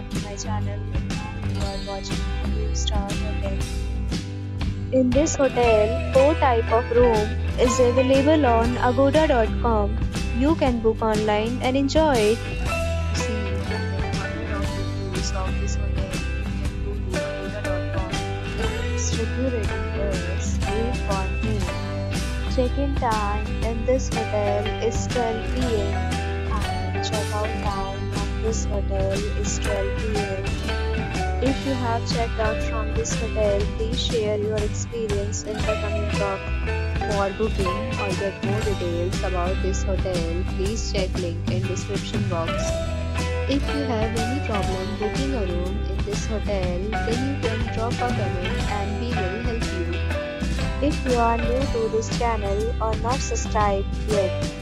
to my channel and you are watching star hotel. In this hotel, four type of room is available on agoda.com. You can book online and enjoy it. See the number of reviews this hotel. You can go to agoda.com. Its review rating is 8.8. Check-in time in this hotel is 12 p.m. and check-out time this hotel is 12 p.m. If you have checked out from this hotel, please share your experience in the comment box. For booking or get more details about this hotel, please check link in description box. If you have any problem booking a room in this hotel, then you can drop a comment and we will help you. If you are new to this channel or not subscribed yet,